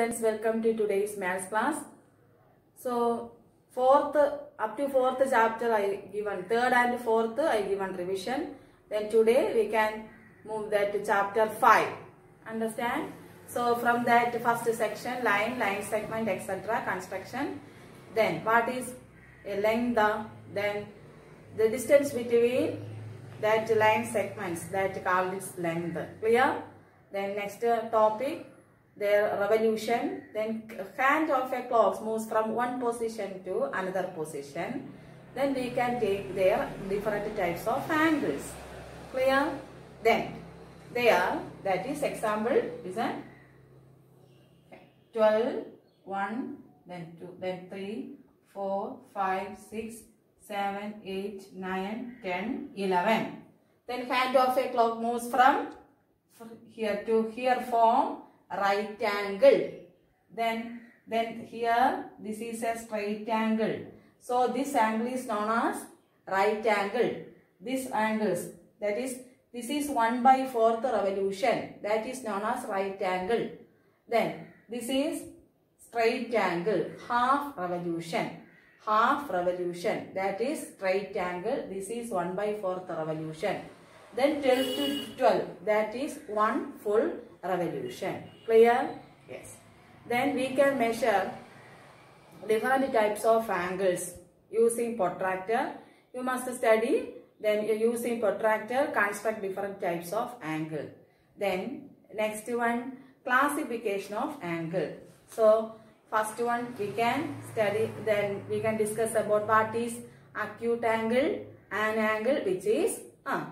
students, welcome to today's maths class. So, fourth, up to fourth chapter I given, third and fourth I given revision. Then today we can move that to chapter 5. Understand? So, from that first section, line, line segment, etc., construction. Then, what is a length? Then, the distance between that line segments that called its length. Clear? Then next topic, their revolution. Then hand of a clock moves from one position to another position. Then we can take their different types of angles. Clear? Then there, that is example, listen. 12, 1, then 2, then 3, 4, 5, 6, 7, 8, 9, 10, 11. Then hand of a clock moves from here to here form right angle. Then, then here this is a straight angle. So this angle is known as right angle. This angles that is this is 1 by 4th revolution that is known as right angle. Then this is straight angle half revolution half revolution that is straight angle this is 1 by 4th revolution then 12 to 12 that is one full revolution clear? Yes. Then we can measure different types of angles using protractor. You must study then using protractor construct different types of angle. Then next one classification of angle. So first one we can study then we can discuss about what is acute angle an angle which is uh,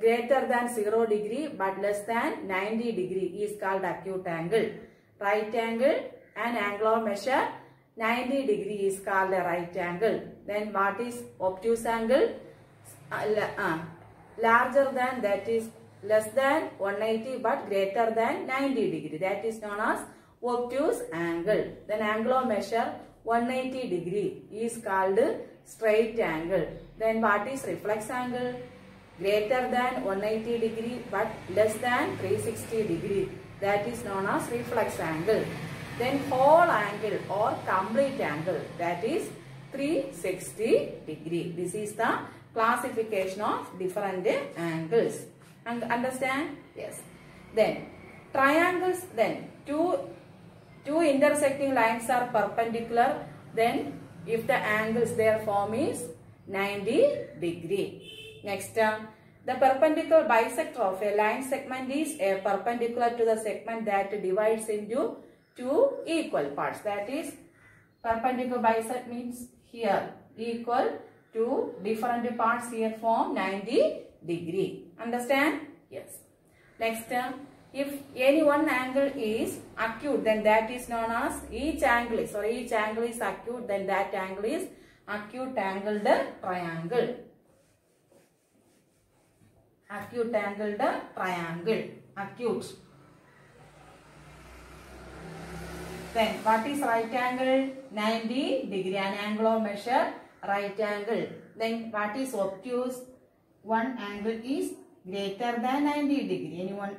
greater than 0 degree but less than 90 degree is called acute angle. Right angle and angle of measure 90 degree is called a right angle. Then what is obtuse angle? Uh, uh, larger than that is less than 180 but greater than 90 degree. That is known as obtuse angle. Then angle of measure 180 degree is called straight angle. Then what is reflex angle? Greater than 180 degree but less than 360 degree. That is known as reflex angle. Then whole angle or complete angle that is 360 degree. This is the classification of different angles. And understand? Yes. Then triangles then two two intersecting lines are perpendicular then if the angles their form is 90 degree. Next, uh, the perpendicular bisector of a line segment is a perpendicular to the segment that divides into two equal parts. That is, perpendicular bisect means here equal to different parts here form 90 degree. Understand? Yes. Next, uh, if any one angle is acute, then that is known as each angle is, or each angle is acute, then that angle is acute angled triangle. Acute angled triangle. Acute. Then what is right angle? 90 degree. An angle of measure right angle. Then what is obtuse? One angle is greater than 90 degree. Anyone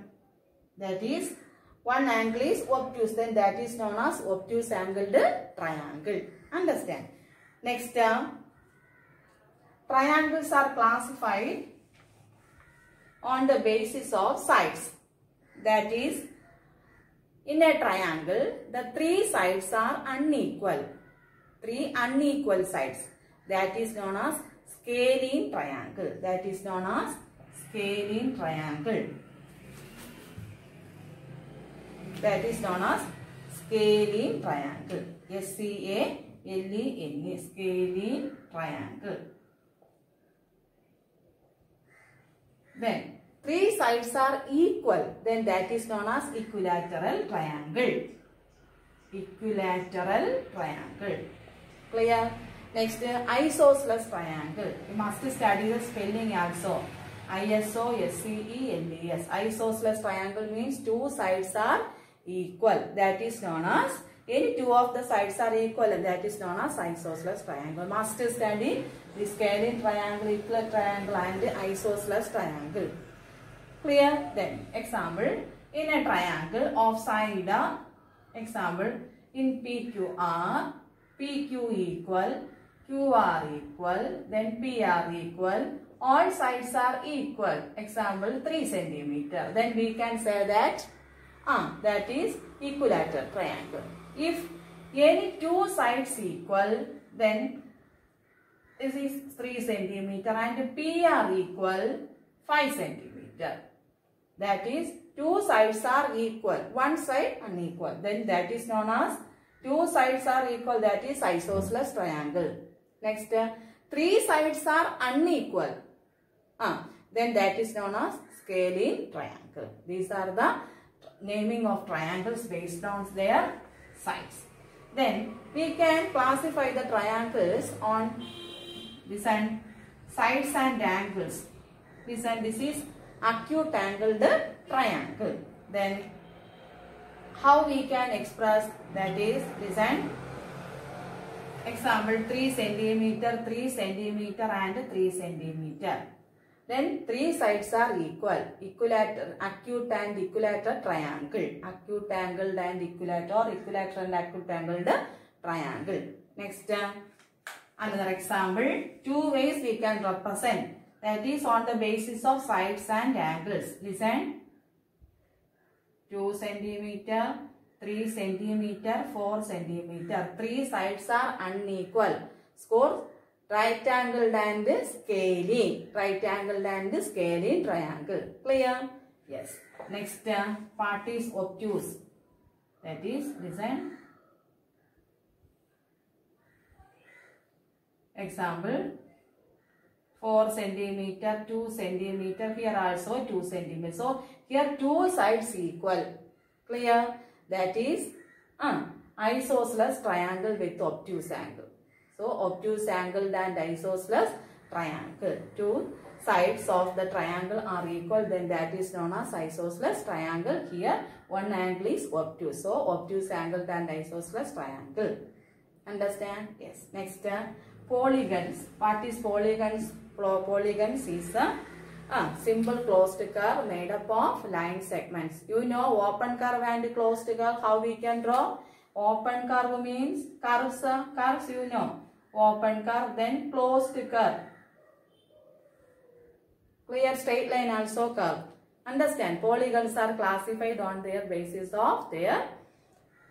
that is one angle is obtuse then that is known as obtuse angled triangle understand next uh, triangles are classified on the basis of sides. That is in a triangle the three sides are unequal. Three unequal sides. That is known as scalene triangle. That is known as scalene triangle. That is known as scalene triangle. S-C-A-L-E-N-E, scalene triangle. When three sides are equal, then that is known as equilateral triangle. Equilateral triangle. Clear? Next, isosceles triangle. You must study the spelling also. I-S-O-S-C-E-L-E-S. Isosceles triangle means two sides are equal. That is known as any two of the sides are equal and that is known as isosceles triangle. Must study the scalene triangle, equilateral triangle and isosceles triangle. Clear? Then example in a triangle of side, example, in PQR, PQ equal, QR equal, then PR equal, all sides are equal. Example, 3 centimeter. Then we can say that, ah, that is equilateral triangle. If any two sides equal, then this is 3 centimeter and PR equal 5 centimeter. That is two sides are equal. One side unequal. Then that is known as two sides are equal. That is isosceles triangle. Next, uh, three sides are unequal. Ah, then that is known as scalene triangle. These are the naming of triangles based on their sides. Then we can classify the triangles on this and sides and angles. This and this is acute angled triangle. Then how we can express that is this and example 3 centimeter, 3 centimeter and 3 centimeter. Then three sides are equal. Equilateral, acute and equilateral triangle. Acute angled and equilateral or equilateral and acute angled triangle. Next, uh, another example. Two ways we can represent. That is on the basis of sides and angles. Listen. 2 centimeter, 3 centimeter, 4 centimeter. Three sides are unequal. Score right angled and scalene. Right angled and scalene triangle. Clear? Yes. Next uh, part is obtuse. That is, listen. Example. 4 centimeter, 2 centimeter, here also 2 centimeter. So, here two sides equal. Clear? That is uh, isosceles triangle with obtuse angle. So, obtuse angle and isosceles triangle. Two sides of the triangle are equal then that is known as isosceles triangle. Here one angle is obtuse. So, obtuse angle and isosceles triangle. Understand? Yes. Next, uh, polygons. What is polygons? Polygons is a uh, simple closed curve made up of line segments. You know open curve and closed curve how we can draw? Open curve means curves, uh, curves you know. Open curve then closed curve. Clear straight line also curve. Understand polygons are classified on their basis of their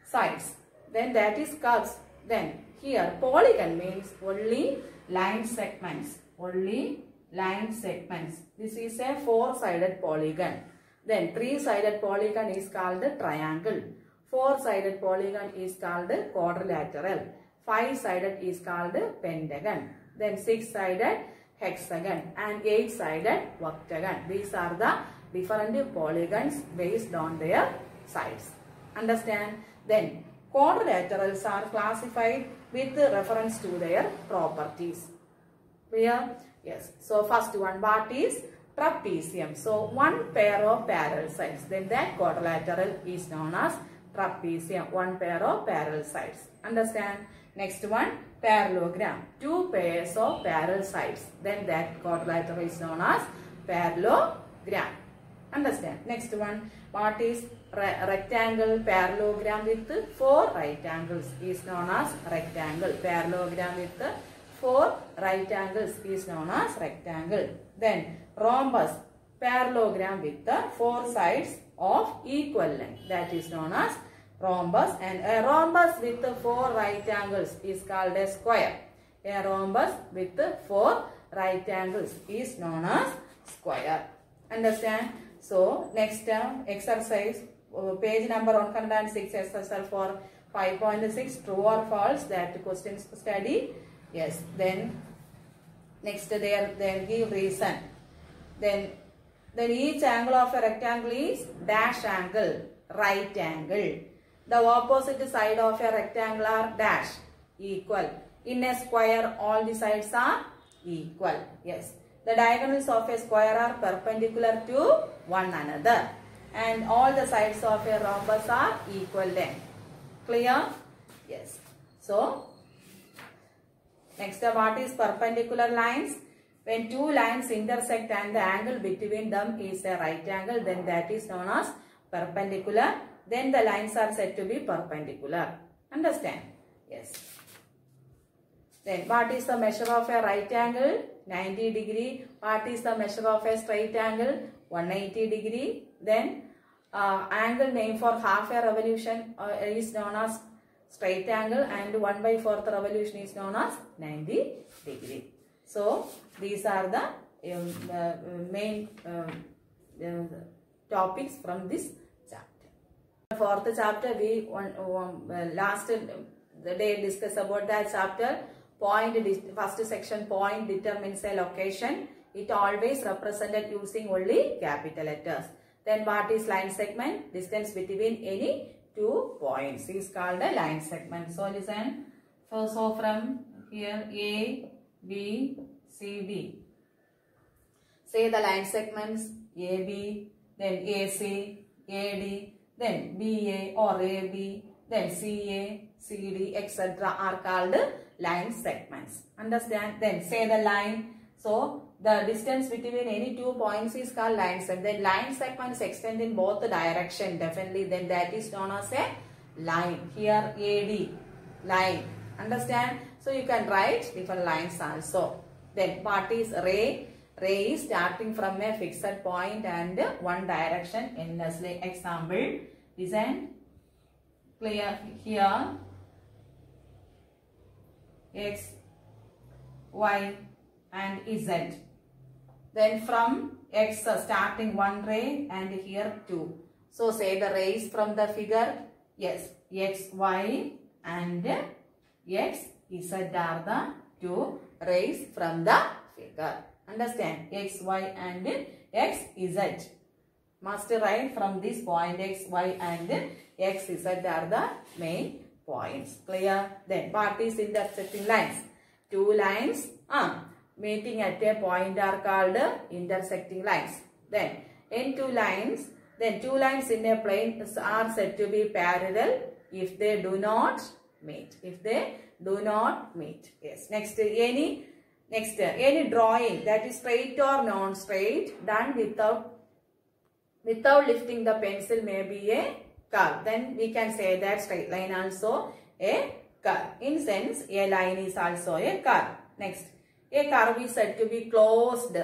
sides. Then that is curves. Then here polygon means only line segments. Only line segments. This is a four-sided polygon. Then three-sided polygon is called triangle. Four-sided polygon is called quadrilateral. Five-sided is called pentagon. Then six-sided hexagon and eight-sided octagon. These are the different polygons based on their sides. Understand? Then quadrilaterals are classified with reference to their properties. Clear? Yes. So first one, what is trapezium? So one pair of parallel sides. Then that quadrilateral is known as trapezium. One pair of parallel sides. Understand? Next one, parallelogram. Two pairs of parallel sides. Then that quadrilateral is known as parallelogram. Understand? Next one, what is rectangle parallelogram with four right angles is known as rectangle. Parallelogram with four right angles is known as rectangle. Then rhombus parallelogram with the four sides of equal length that is known as rhombus and a rhombus with four right angles is called a square. A rhombus with four right angles is known as square. Understand? So next term exercise uh, page number 106 exercise for 5.6 true or false that questions study. Yes. Then next they they give reason. Then then each angle of a rectangle is dash angle, right angle. The opposite side of a rectangular dash, equal. In a square, all the sides are equal. Yes. The diagonals of a square are perpendicular to one another. And all the sides of a rhombus are equal length. Clear? Yes. So, next what is perpendicular lines? When two lines intersect and the angle between them is a right angle, then that is known as perpendicular. Then the lines are said to be perpendicular. Understand? Yes. Then what is the measure of a right angle? 90 degree. What is the measure of a straight angle? 180 degree. Then uh, angle name for half a revolution uh, is known as straight angle and 1 by 4th revolution is known as 90 degree. So these are the um, uh, main um, uh, topics from this. Fourth chapter we uh, last uh, day discuss about that chapter. First section point determines a location. It always represented using only capital letters. Then what is line segment? Distance between any two points. Is called a line segment. So listen. So, so from here a b c d. Say the line segments. Ab then ac ad then ba or ab then ca cd etc are called line segments. Understand? Then say the line. So the distance between any two points is called line segment then line segments extend in both the direction definitely. Then that is known as a line. Here ad line. Understand? So you can write different lines also. Then what is ray ray starting from a fixed point and one direction. Endlessly example design clear here. X y and z. Then from x starting one ray and here two. So say the rays from the figure yes x y and x z are the two rays from the figure understand? X y and x z. Must write from this point x y and x z are the main points. Clear? Then what is intersecting lines? Two lines uh, meeting at a point are called intersecting lines. Then in two lines then two lines in a plane are said to be parallel if they do not meet. If they do not meet. Yes. Next any next uh, any drawing that is straight or non straight done without without lifting the pencil may be a curve. Then we can say that straight line also a curve. In sense, a line is also a curve. Next, a curve is said to be closed.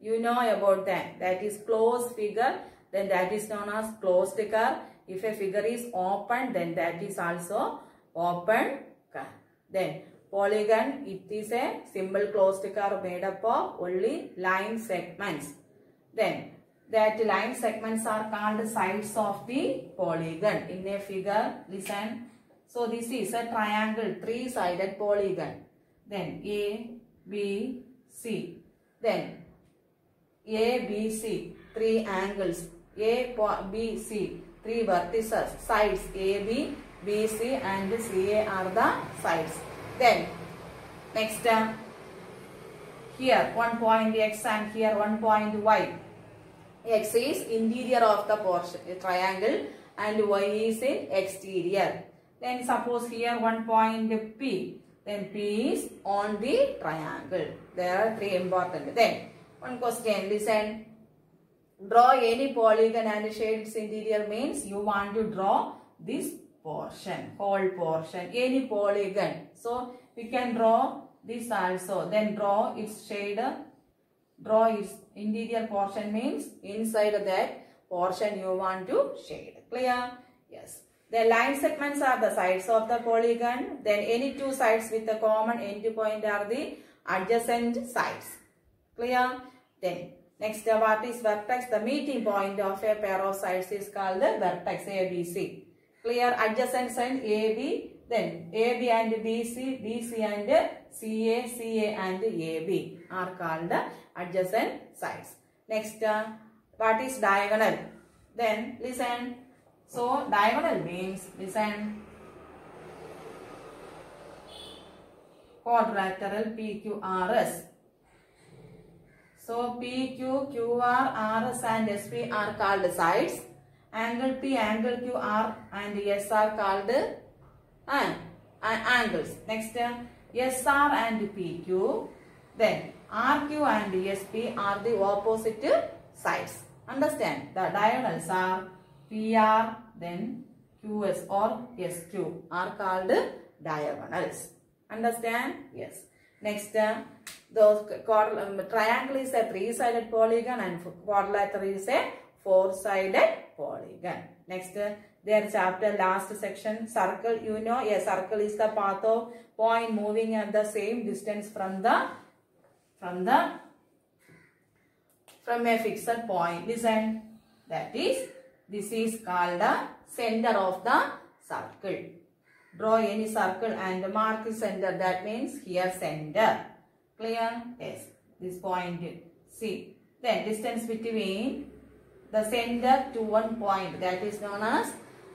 You know about that. That is closed figure. Then that is known as closed curve. If a figure is open, then that is also open curve. Then polygon, it is a simple closed curve made up of only line segments. Then that line segments are called sides of the polygon. In a figure, listen. So this is a triangle, three-sided polygon. Then A, B, C. Then A, B, C, three angles. A, B, C, three vertices. Sides A, B, B, C and C, A are the sides. Then next uh, here one point X and here one point Y. X is interior of the portion triangle and Y is in exterior. Then suppose here one point P. Then P is on the triangle. There are three important. Then one question listen. Draw any polygon and shade its interior means you want to draw this portion, whole portion, any polygon. So we can draw this also. Then draw its shade draw its interior portion means inside that portion you want to shade. Clear? Yes. The line segments are the sides of the polygon. Then any two sides with a common end point are the adjacent sides. Clear? Then next what is vertex? The meeting point of a pair of sides is called the vertex ABC. Clear? Adjacent side AB. Then AB and BC, BC and CA, CA and AB are called adjacent sides. Next, uh, what is diagonal? Then listen. So diagonal means listen. Quadrilateral PQRS. So PQ, QR, RS and SP are called sides. Angle P, angle QR and S are called uh, angles. Next, uh, SR and PQ. Then RQ and SP are the opposite sides. Understand? The diagonals are PR, then QS or SQ are called diagonals. Understand? Yes. Next, uh, those um, triangle is a three-sided polygon and quadrilateral is a four-sided polygon. Next, their chapter last section, circle, you know a circle is the path of point moving at the same distance from the, from the from a fixed point. Listen, that is, this is called the center of the circle. Draw any circle and mark the center. That means here center. Clear? Yes. This point C. Then distance between the center to one point that is known as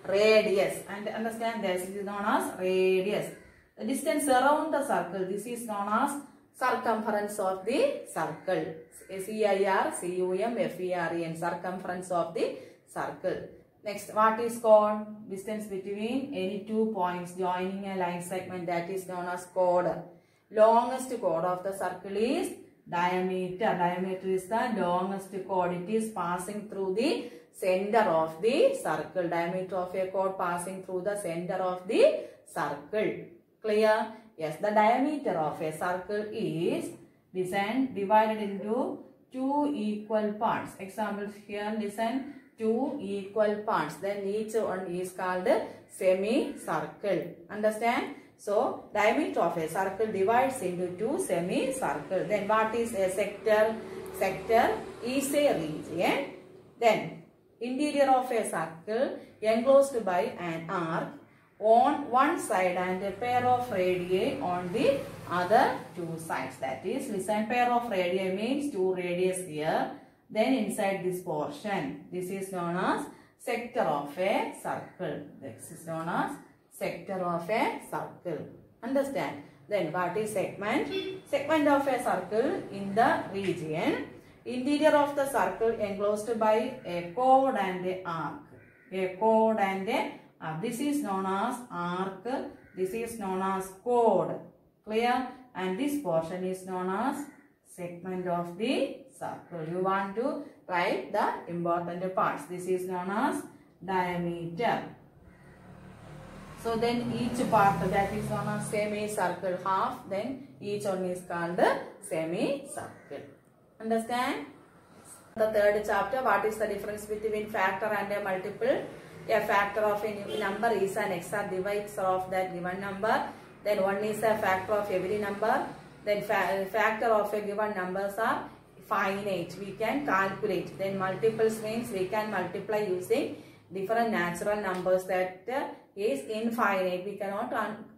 radius. And understand this is known as radius. The distance around the circle. This is known as circumference of the circle. C-I-R, C-U-M, F-E-R-E-N, circumference of the circle. Next, what is called distance between any two points joining a line segment that is known as chord. Longest chord of the circle is diameter. Diameter is the longest chord. It is passing through the center of the circle. Diameter of a chord passing through the center of the circle. Clear? Yes, the diameter of a circle is listen divided into two equal parts. Examples here listen two equal parts. Then each one is called semicircle. Understand? So diameter of a circle divides into two semicircle. Then what is a sector? Sector is a region. Then interior of a circle enclosed by an arc on one side and a pair of radii on the other two sides. That is, listen, pair of radii means two radius here. Then inside this portion, this is known as sector of a circle. This is known as sector of a circle. Understand? Then what is segment? Segment of a circle in the region. Interior of the circle enclosed by a chord and a arc. A chord and a arc. This is known as arc. This is known as chord. Clear? And this portion is known as segment of the circle. You want to write the important parts. This is known as diameter. So then each part that is known as semicircle half. Then each one is called the semicircle. Understand? The third chapter, what is the difference between factor and a multiple? A factor of a number is an exact divisor of that given number. Then one is a factor of every number. Then fa factor of a given numbers are finite. We can calculate. Then multiples means we can multiply using different natural numbers that uh, is infinite. We cannot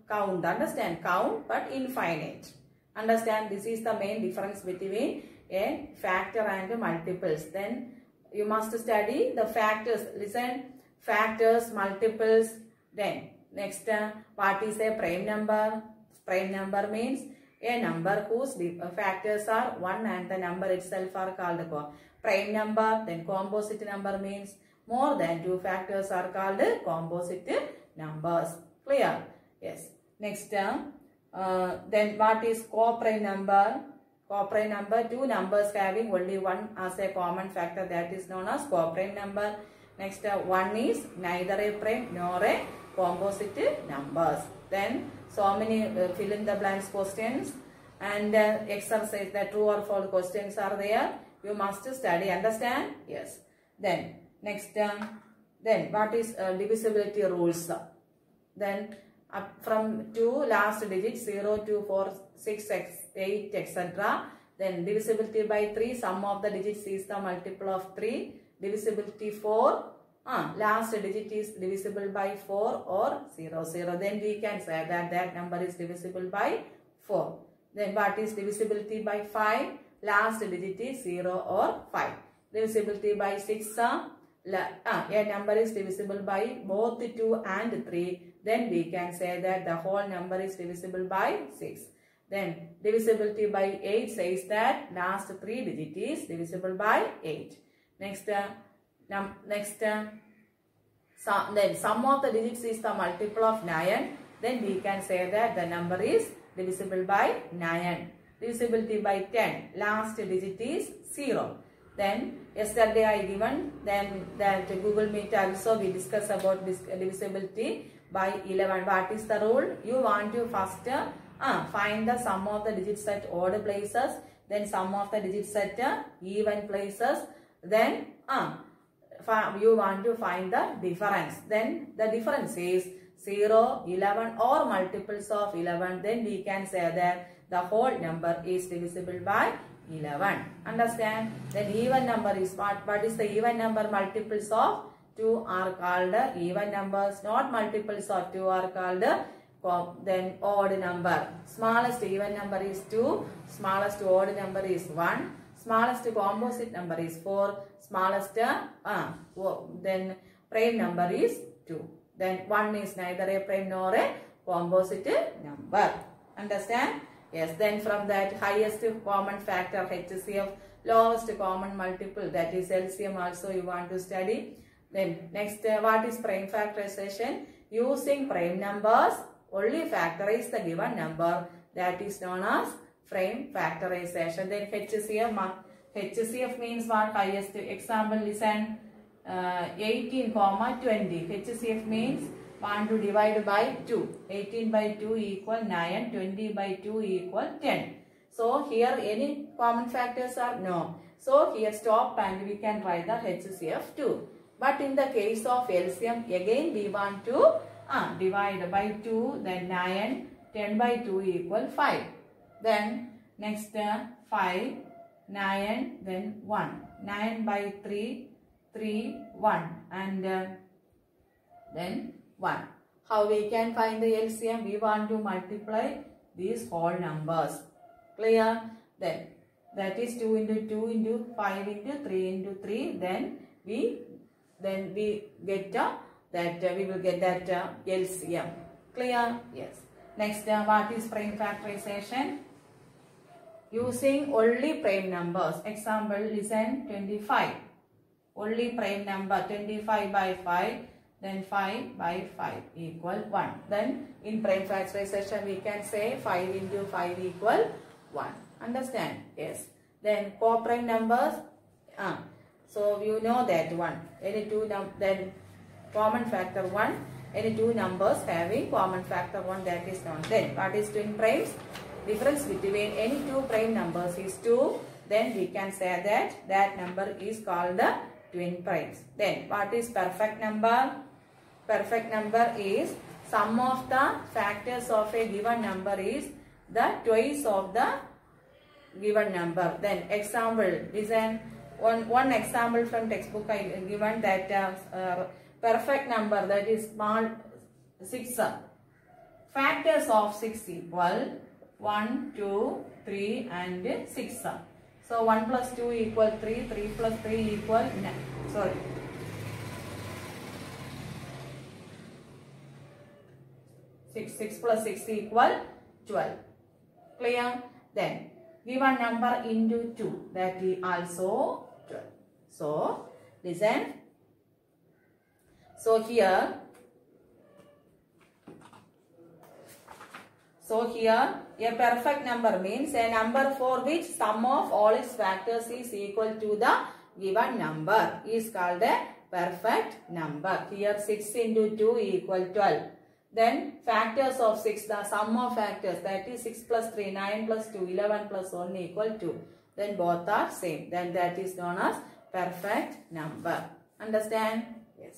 count. Understand? Count but infinite. Understand? This is the main difference between a factor and multiples. Then you must study the factors. Listen, factors, multiples. Then next, uh, what is a prime number? Prime number means a number whose factors are 1 and the number itself are called prime number. Then composite number means more than two factors are called composite numbers. Clear? Yes. Next, uh, then what is co-prime number? Co-prime number, two numbers having only one as a common factor that is known as co-prime number. Next, uh, one is neither a prime nor a composite numbers. Then, so many uh, fill in the blanks questions and uh, exercise the true or false questions are there. You must study, understand? Yes. Then, next, then what is divisibility rules? Then, up from 2 last digits 0 2 4 6 x 8 etc then divisibility by 3 sum of the digits is the multiple of 3 divisibility 4 uh, last digit is divisible by 4 or 0 0 then we can say that that number is divisible by 4 then what is divisibility by 5 last digit is 0 or 5 divisibility by 6 uh, uh, a number is divisible by both 2 and 3 then we can say that the whole number is divisible by 6. Then divisibility by 8 says that last 3 digit is divisible by 8. Next, uh, num next uh, then sum of the digits is the multiple of 9. Then we can say that the number is divisible by 9. Divisibility by 10. Last digit is 0. Then yesterday I given then that Google Meet also we discuss about divisibility by 11. What is the rule? You want to first uh, find the sum of the digits at odd places, then sum of the digits at uh, even places, then uh, you want to find the difference. Then the difference is 0, 11 or multiples of 11. Then we can say that the whole number is divisible by 11. Understand? Then even number is what? What is the even number? Multiples of 2 are called even numbers. Not multiples of 2 are called then odd number. Smallest even number is 2. Smallest odd number is 1. Smallest composite number is 4. Smallest uh, then prime number is 2. Then 1 is neither a prime nor a composite number. Understand? Yes, then from that highest common factor HCF, lowest common multiple that is LCM also you want to study. Then next uh, what is prime factorization? Using prime numbers only factorize the given number that is known as prime factorization. Then HCF, HCF means what highest example listen uh, 18 comma 20 HCF means want to divide by 2 18 by 2 equal 9 20 by 2 equal 10 so here any common factors are? No. So here stop and we can write the HCF 2 but in the case of LCM again we want to uh, divide by 2 then 9 10 by 2 equal 5 then next uh, 5 9 then 1 9 by 3 3 1 and uh, then 1 how we can find the LCM we want to multiply these whole numbers. Clear? Then that is 2 into 2 into 5 into 3 into 3 then we then we get uh, that uh, we will get that uh, LCM clear? Yes. Next uh, what is prime factorization? Using only prime numbers. Example listen 25 only prime number 25 by 5 then 5 by 5 equal 1 then in prime factorization we can say 5 into 5 equal 1 understand? Yes. Then co-prime numbers uh, so you know that one. Any two num then common factor 1 any two numbers having common factor 1 that is known then what is twin primes? Difference between any two prime numbers is 2 then we can say that that number is called the twin primes. Then what is perfect number perfect number is sum of the factors of a given number is the twice of the given number. Then example listen one one example from textbook i given that uh, uh, perfect number that is small 6 uh, factors of 6 equal 1 2 3 and 6 uh. so 1 plus 2 equal 3 3 plus 3 equal 9 sorry Six, six plus six equal twelve. Clear? Then given number into two that is also twelve. So listen. So here. So here a perfect number means a number for which sum of all its factors is equal to the given number is called a perfect number. Here 6 into 2 equal 12. Then factors of 6, the sum of factors that is 6 plus 3, 9 plus 2, 11 plus 1 equal 2. Then both are same. Then that is known as perfect number. Understand? Yes.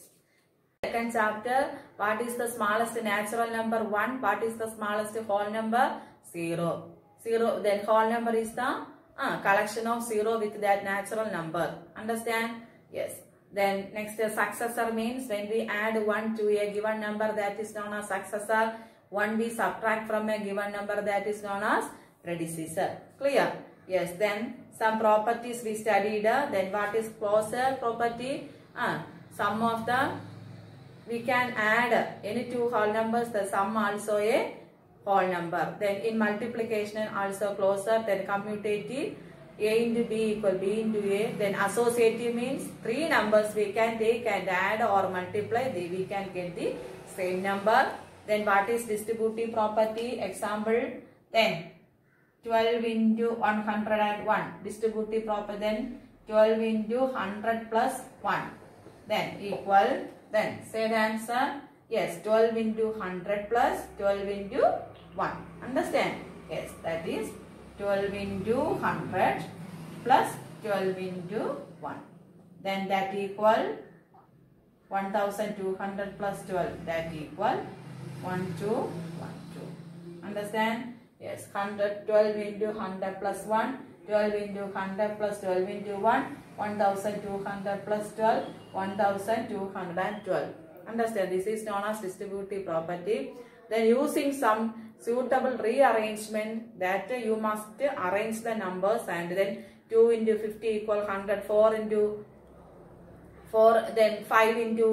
Second chapter, what is the smallest natural number? 1. What is the smallest whole number? 0. 0. Then whole number is the uh, collection of 0 with that natural number. Understand? Yes. Then next successor means when we add 1 to a given number that is known as successor. 1 we subtract from a given number that is known as predecessor. Clear? Yes. Then some properties we studied. Uh, then what is closure property? Uh, sum of the we can add any two whole numbers the sum also a whole number then in multiplication also closer then commutative a into b equal b into a then associative means three numbers we can take and add or multiply they we can get the same number then what is distributive property example 10 12 into 101 distributive property then 12 into 100 plus 1. Then equal, then the answer. Yes, 12 into 100 plus 12 into 1. Understand? Yes, that is 12 into 100 plus 12 into 1. Then that equal 1200 plus 12 that equal 1 2 1 2 understand? Yes 100 12 into 100 plus 1 12 into 100 plus 12 into 1 1200 plus 12 1212 understand? This is known as distributive property then using some suitable rearrangement that you must arrange the numbers and then 2 into 50 equal 100 4 into 4 then 5 into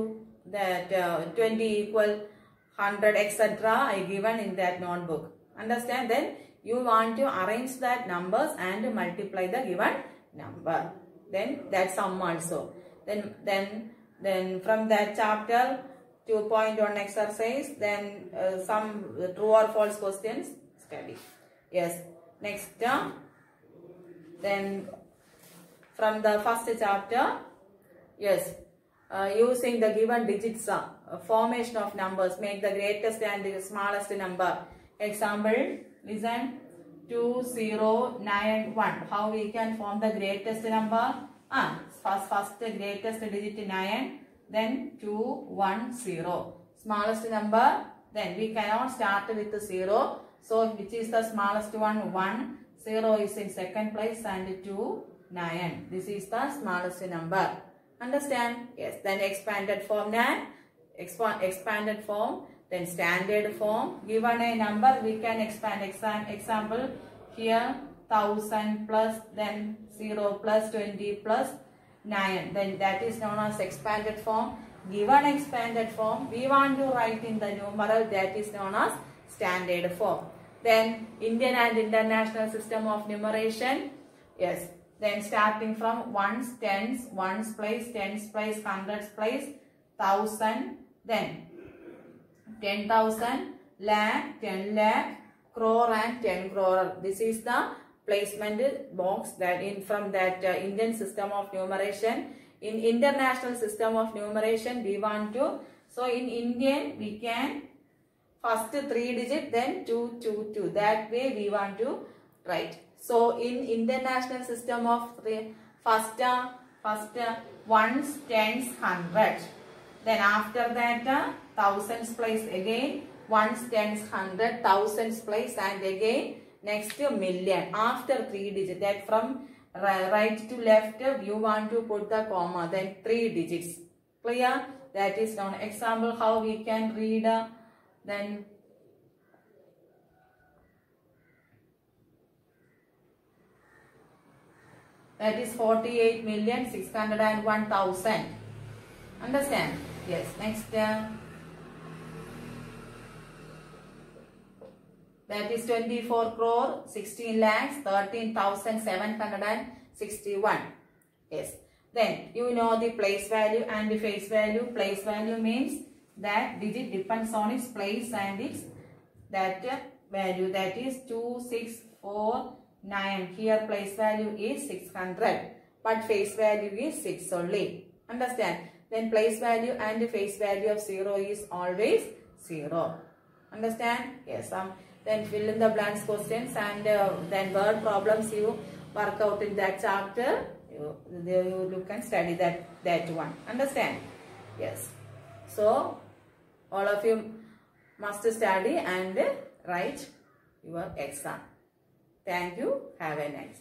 that uh, 20 equal 100 etc I given in that notebook. Understand? Then you want to arrange that numbers and multiply the given number. Then that sum also. Then then then from that chapter 2.1 exercise then uh, some true or false questions study yes next uh, then from the first chapter Yes, uh, using the given digits, uh, formation of numbers, make the greatest and the smallest number. Example, listen, 2091. How we can form the greatest number? Ah, first, first greatest digit 9, then 210. Smallest number, then we cannot start with 0. So, which is the smallest one? 1. 0 is in second place and 2, 9. This is the smallest number. Understand? Yes. Then expanded form then expand, expanded form then standard form. Given a number we can expand. Exam, example here 1000 plus then 0 plus 20 plus 9. Then that is known as expanded form. Given expanded form we want to write in the numeral that is known as standard form. Then Indian and international system of numeration. Yes. Then starting from ones, tens, ones place, tens place, hundreds place, thousand, then ten thousand, lakh, ten lakh, crore and ten crore. This is the placement box that in from that uh, Indian system of numeration. In international system of numeration, we want to. So in Indian, we can first three digit, then two, two, two. That way we want to write. So in international system of first uh, first uh, ones, tens, hundred. Then after that uh, thousands place again ones, tens, hundred, thousands place and again next million. After three digits that from right to left you want to put the comma then three digits. Clear? That is known. Example how we can read uh, then that is 48 million 601,000. Understand? Yes. Next. Uh, that is 24 crore 16 lakhs 13,761. Yes. Then you know the place value and the face value. Place value means that digit depends on its place and its that uh, value. That is 2649 here place value is 600 but face value is 6 only. Understand? Then place value and the face value of 0 is always 0 understand? Yes um, then fill in the blanks questions and uh, then word problems you work out in that chapter you, you look and study that that one understand yes so all of you must study and write your exam. Thank you. Have a nice.